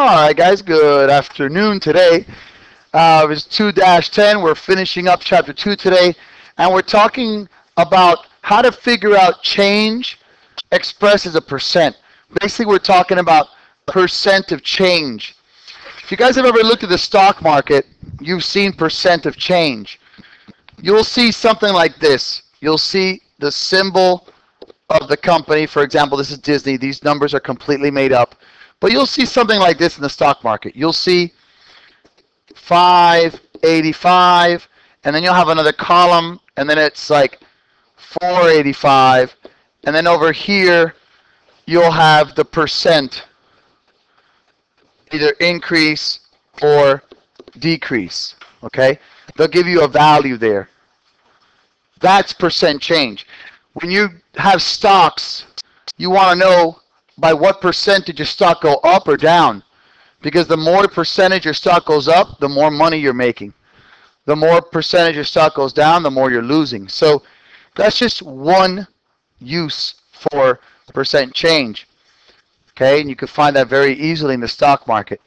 All right, guys, good afternoon today. Uh, was 2-10. We're finishing up chapter 2 today, and we're talking about how to figure out change expressed as a percent. Basically, we're talking about percent of change. If you guys have ever looked at the stock market, you've seen percent of change. You'll see something like this. You'll see the symbol of the company. For example, this is Disney. These numbers are completely made up. But you'll see something like this in the stock market. You'll see 585, and then you'll have another column, and then it's like 485, and then over here you'll have the percent either increase or decrease. Okay? They'll give you a value there. That's percent change. When you have stocks, you want to know by what percent did your stock go up or down? Because the more percentage your stock goes up, the more money you're making. The more percentage your stock goes down, the more you're losing. So that's just one use for percent change. Okay, and you can find that very easily in the stock market.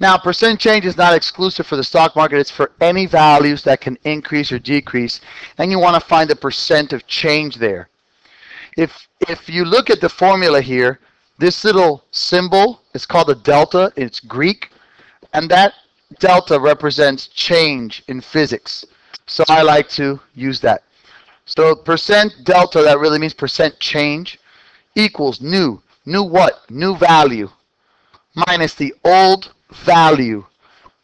Now, percent change is not exclusive for the stock market. It's for any values that can increase or decrease. And you want to find the percent of change there. If, if you look at the formula here, this little symbol is called a delta. It's Greek. And that delta represents change in physics. So I like to use that. So percent delta, that really means percent change, equals new. New what? New value. Minus the old value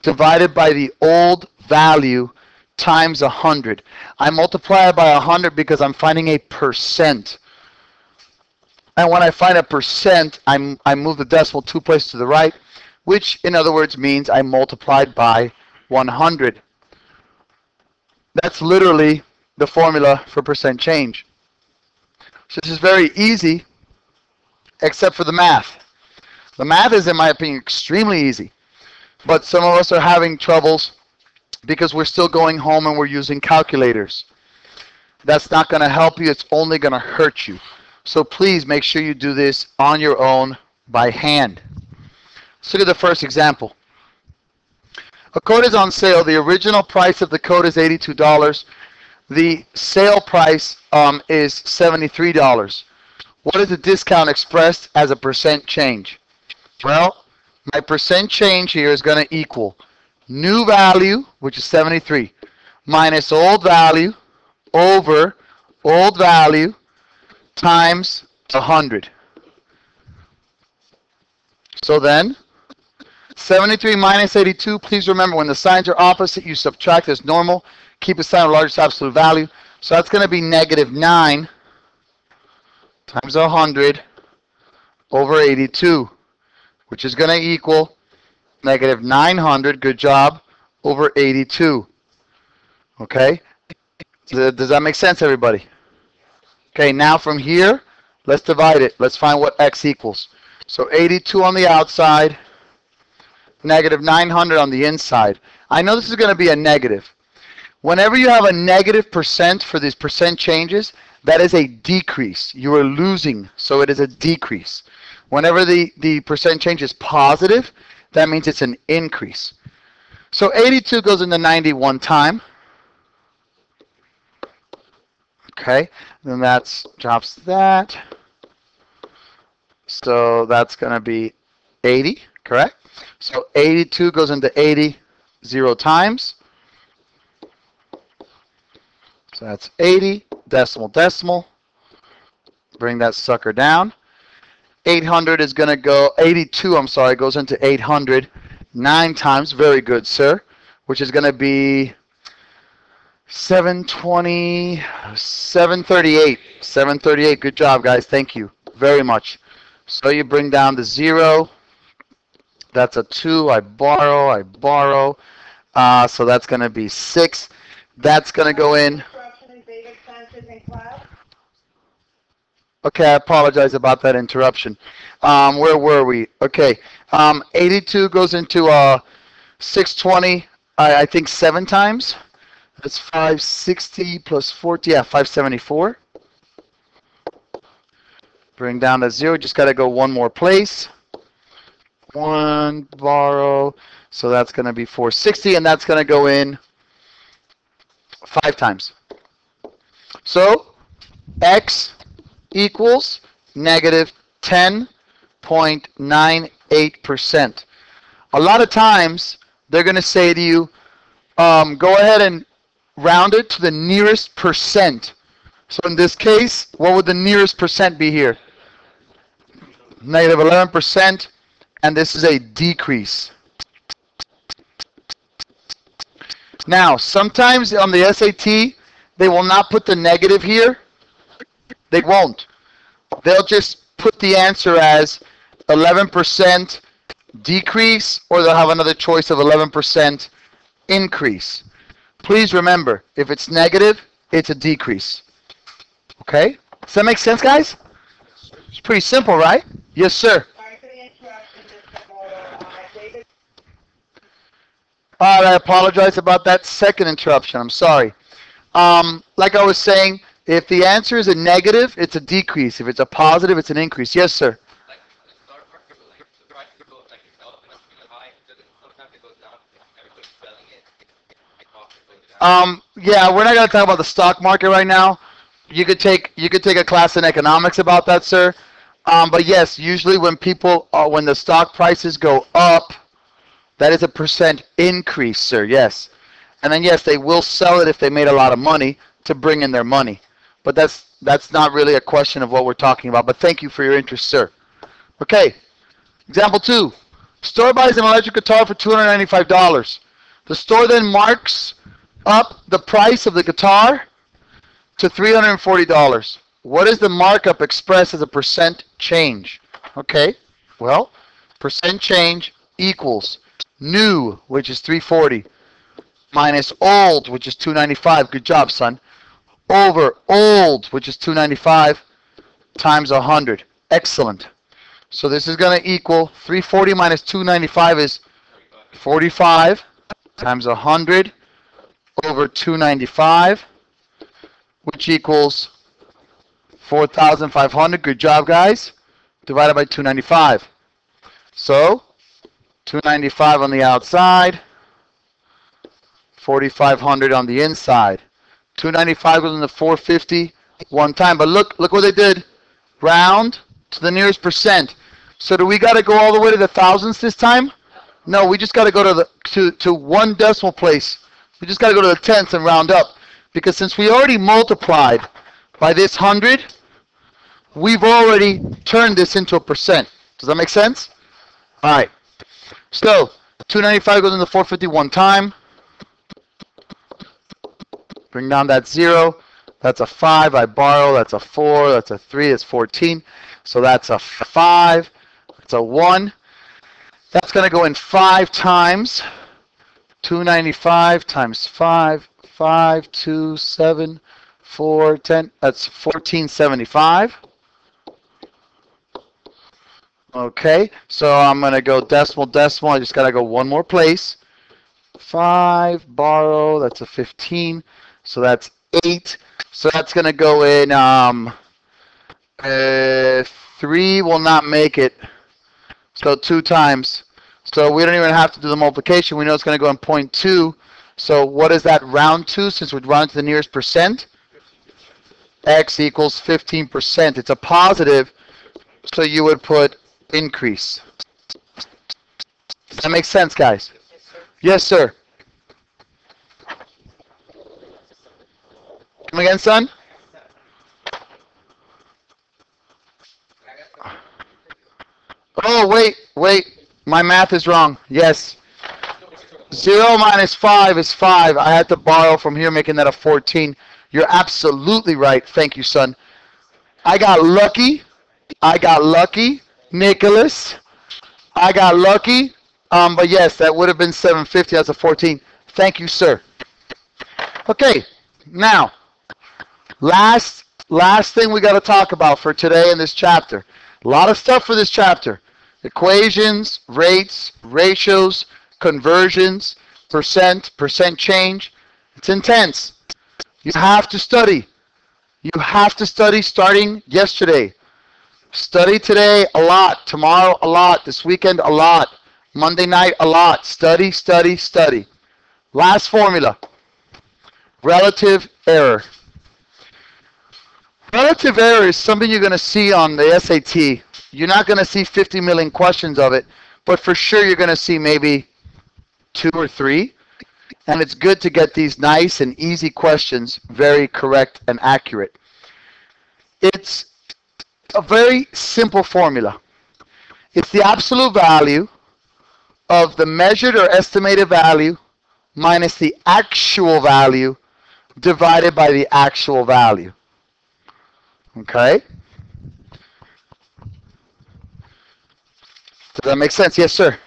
divided by the old value times 100. I multiply it by 100 because I'm finding a percent. And when I find a percent, I'm, I move the decimal two places to the right, which in other words means I multiplied by 100. That's literally the formula for percent change. So this is very easy, except for the math. The math is, in my opinion, extremely easy. But some of us are having troubles because we're still going home and we're using calculators. That's not going to help you. It's only going to hurt you. So please make sure you do this on your own by hand. Let's look at the first example. A coat is on sale. The original price of the coat is $82. The sale price um, is $73. What is the discount expressed as a percent change? Well, my percent change here is going to equal new value, which is 73, minus old value over old value times 100. So then, 73 minus 82, please remember when the signs are opposite, you subtract as normal. Keep the sign of largest absolute value. So that's going to be negative 9 times 100 over 82 which is going to equal negative 900, good job, over 82. Okay? Does that make sense, everybody? Okay, now from here, let's divide it. Let's find what x equals. So 82 on the outside, negative 900 on the inside. I know this is going to be a negative. Whenever you have a negative percent for these percent changes, that is a decrease. You are losing, so it is a decrease. Whenever the, the percent change is positive, that means it's an increase. So 82 goes into 90 one time. Okay, then that drops that. So that's going to be 80, correct? So 82 goes into 80 zero times. So that's 80, decimal, decimal. Bring that sucker down. 800 is going to go, 82, I'm sorry, goes into 800 nine times. Very good, sir. Which is going to be 720, 738. 738. Good job, guys. Thank you very much. So you bring down the zero. That's a 2. I borrow, I borrow. Uh, so that's going to be 6. That's going to go in. Okay, I apologize about that interruption. Um, where were we? Okay, um, 82 goes into uh, 620, I, I think seven times. That's 560 plus 40, yeah, 574. Bring down to zero, just got to go one more place. one borrow. So that's going to be 460, and that's going to go in five times. So x equals negative 10.98%. A lot of times, they're going to say to you, um, go ahead and round it to the nearest percent. So in this case, what would the nearest percent be here? Negative 11%, and this is a decrease. Now, sometimes on the SAT, they will not put the negative here. They won't. They'll just put the answer as 11% decrease, or they'll have another choice of 11% increase. Please remember, if it's negative, it's a decrease. Okay? Does that make sense, guys? It's pretty simple, right? Yes, sir. All right, I apologize about that second interruption. I'm sorry. Um, like I was saying, if the answer is a negative, it's a decrease. If it's a positive, it's an increase. Yes, sir. Um, yeah, we're not going to talk about the stock market right now. You could take you could take a class in economics about that, sir. Um, but yes, usually when people uh, when the stock prices go up, that is a percent increase, sir. Yes, and then yes, they will sell it if they made a lot of money to bring in their money. But that's that's not really a question of what we're talking about. But thank you for your interest, sir. Okay, example two. Store buys an electric guitar for two hundred ninety-five dollars. The store then marks up the price of the guitar to $340. What is the markup expressed as a percent change? Okay, well, percent change equals new, which is 340, minus old, which is 295. Good job, son. Over old, which is 295, times 100. Excellent. So this is going to equal 340 minus 295 is 45 times 100 over 295, which equals 4,500. Good job, guys. Divided by 295. So, 295 on the outside, 4,500 on the inside. 295 goes into 450 one time. But look, look what they did. Round to the nearest percent. So do we got to go all the way to the thousands this time? No, we just got to go to the to to one decimal place we just got to go to the tenths and round up. Because since we already multiplied by this 100, we've already turned this into a percent. Does that make sense? All right. So 295 goes into 451 time. Bring down that 0. That's a 5. I borrow. That's a 4. That's a 3. That's 14. So that's a 5. That's a 1. That's going to go in 5 times. 295 times 5, 5, 2, 7, 4, 10. That's 1475. Okay, so I'm going to go decimal, decimal. I just got to go one more place. 5, borrow, that's a 15. So that's 8. So that's going to go in, um, uh, 3 will not make it. So 2 times so we don't even have to do the multiplication. We know it's going to go in 0.2. So what is that round to since we're rounding to the nearest percent? X equals 15%. It's a positive, so you would put increase. Does that make sense, guys? Yes, sir. Come again, son? Oh, wait, wait. My math is wrong. Yes. 0 minus 5 is 5. I had to borrow from here, making that a 14. You're absolutely right. Thank you, son. I got lucky. I got lucky. Nicholas. I got lucky. Um, but yes, that would have been 750. That's a 14. Thank you, sir. Okay. Now, last last thing we got to talk about for today in this chapter. A lot of stuff for this chapter equations, rates, ratios, conversions, percent, percent change. It's intense. You have to study. You have to study starting yesterday. Study today a lot, tomorrow a lot, this weekend a lot, Monday night a lot. Study, study, study. Last formula. Relative error. Relative error is something you're going to see on the SAT. You're not going to see 50 million questions of it, but for sure you're going to see maybe two or three. And it's good to get these nice and easy questions very correct and accurate. It's a very simple formula. It's the absolute value of the measured or estimated value minus the actual value divided by the actual value. Okay? Does that make sense? Yes, sir.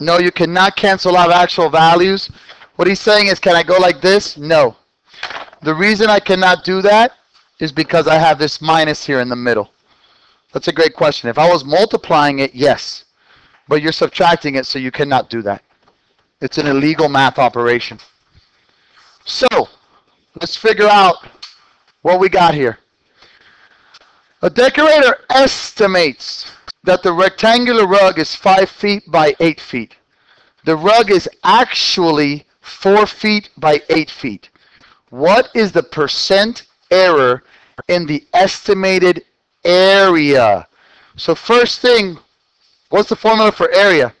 No, you cannot cancel out actual values. What he's saying is, can I go like this? No. The reason I cannot do that is because I have this minus here in the middle. That's a great question. If I was multiplying it, yes. But you're subtracting it, so you cannot do that. It's an illegal math operation. So, let's figure out what we got here. A decorator estimates that the rectangular rug is 5 feet by 8 feet. The rug is actually 4 feet by 8 feet. What is the percent error in the estimated area? So first thing, what's the formula for area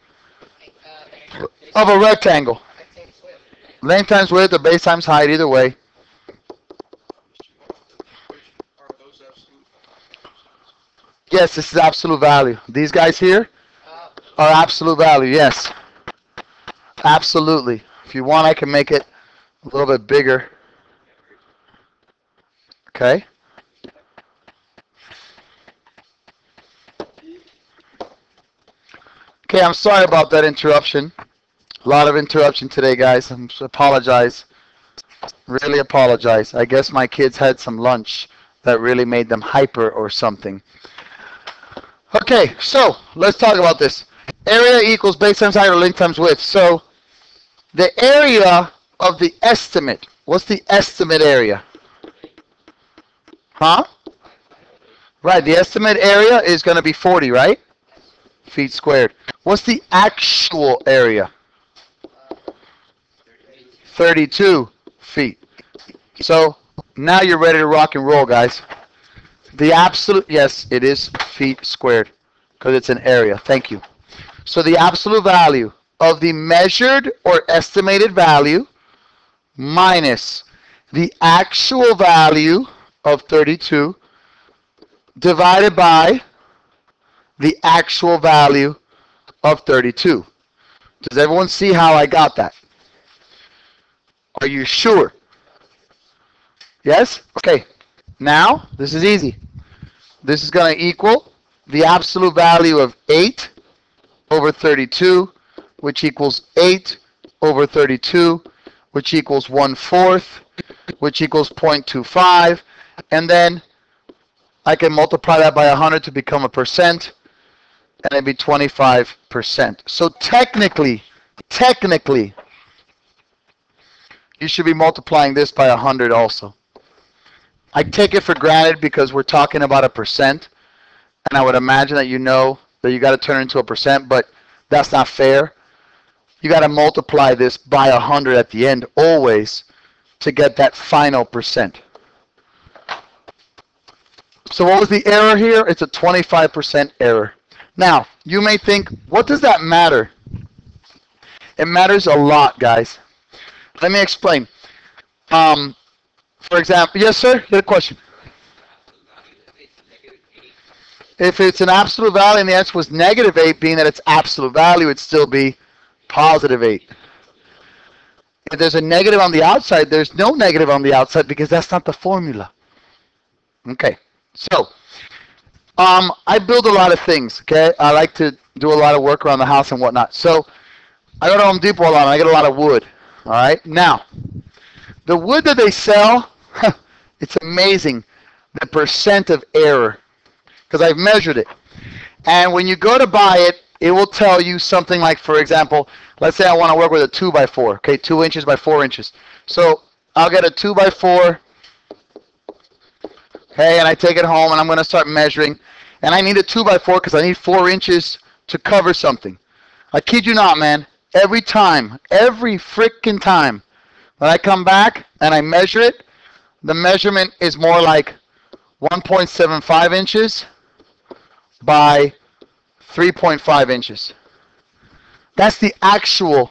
of a rectangle? Length times width or base times height, either way. Yes, this is absolute value. These guys here are absolute value, yes. Absolutely. If you want, I can make it a little bit bigger. Okay. Okay, I'm sorry about that interruption. A lot of interruption today, guys. I apologize. Really apologize. I guess my kids had some lunch that really made them hyper or something. Okay, so let's talk about this. Area equals base times height or length times width. So the area of the estimate, what's the estimate area? Huh? Right, the estimate area is going to be 40, right? Feet squared. What's the actual area? 32 feet. So now you're ready to rock and roll, guys. The absolute, yes, it is feet squared because it's an area. Thank you. So the absolute value of the measured or estimated value minus the actual value of 32 divided by the actual value of 32. Does everyone see how I got that? Are you sure? Yes? Okay. Now, this is easy. This is going to equal the absolute value of 8 over 32, which equals 8 over 32, which equals 1 fourth, which equals 0.25. And then I can multiply that by 100 to become a percent, and it'd be 25%. So technically, technically, you should be multiplying this by 100 also. I take it for granted because we're talking about a percent, and I would imagine that you know that you got to turn into a percent, but that's not fair. You got to multiply this by 100 at the end always to get that final percent. So what was the error here? It's a 25% error. Now, you may think, what does that matter? It matters a lot, guys. Let me explain. Um, for example, yes, sir? You had a question. If it's an absolute value and the answer was negative 8, being that it's absolute value, it'd still be positive 8. If there's a negative on the outside, there's no negative on the outside because that's not the formula. Okay, so um, I build a lot of things, okay? I like to do a lot of work around the house and whatnot. So I go to Home Depot a lot and I get a lot of wood, all right? Now, the wood that they sell, it's amazing the percent of error because I've measured it. And when you go to buy it, it will tell you something like, for example, let's say I want to work with a 2 by 4 okay, 2 inches by 4 inches. So I'll get a 2 by 4 Okay, and I take it home and I'm going to start measuring. And I need a 2 by 4 because I need 4 inches to cover something. I kid you not, man. Every time, every freaking time when I come back and I measure it, the measurement is more like 1.75 inches by 3.5 inches. That's the actual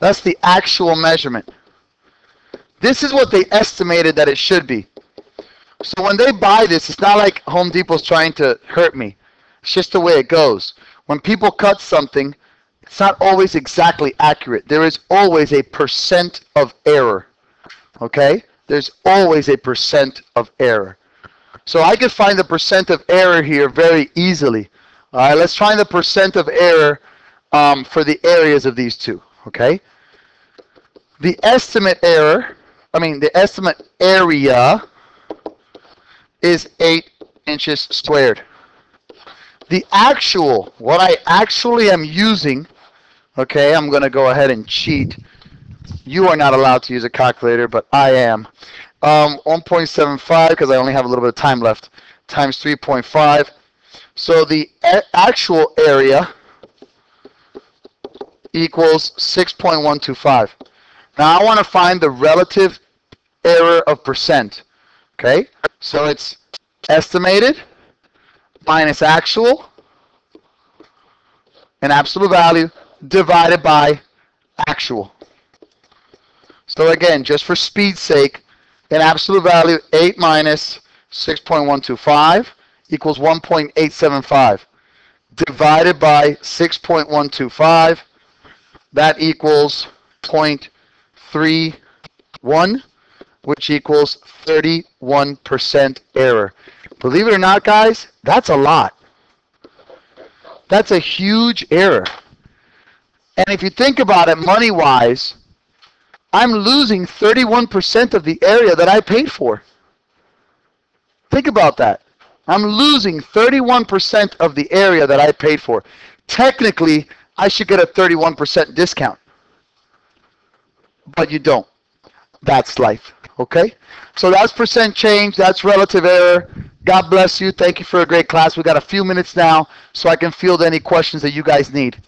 that's the actual measurement. This is what they estimated that it should be. So when they buy this, it's not like Home Depot's trying to hurt me. It's just the way it goes. When people cut something, it's not always exactly accurate. There is always a percent of error. Okay? There's always a percent of error. So I could find the percent of error here very easily. All right, let's find the percent of error um, for the areas of these two. Okay? The estimate error, I mean the estimate area is 8 inches squared. The actual, what I actually am using, okay, I'm going to go ahead and cheat. You are not allowed to use a calculator, but I am. Um, 1.75, because I only have a little bit of time left, times 3.5. So the actual area equals 6.125. Now I want to find the relative error of percent. Okay, so it's estimated minus actual, an absolute value, divided by actual. So again, just for speed's sake, an absolute value 8 minus 6.125 equals 1.875 divided by 6.125 that equals 0.31 which equals 31% error. Believe it or not, guys, that's a lot. That's a huge error. And if you think about it money-wise, I'm losing 31% of the area that I paid for. Think about that. I'm losing 31% of the area that I paid for. Technically, I should get a 31% discount. But you don't. That's life. Okay? So that's percent change. That's relative error. God bless you. Thank you for a great class. We got a few minutes now so I can field any questions that you guys need.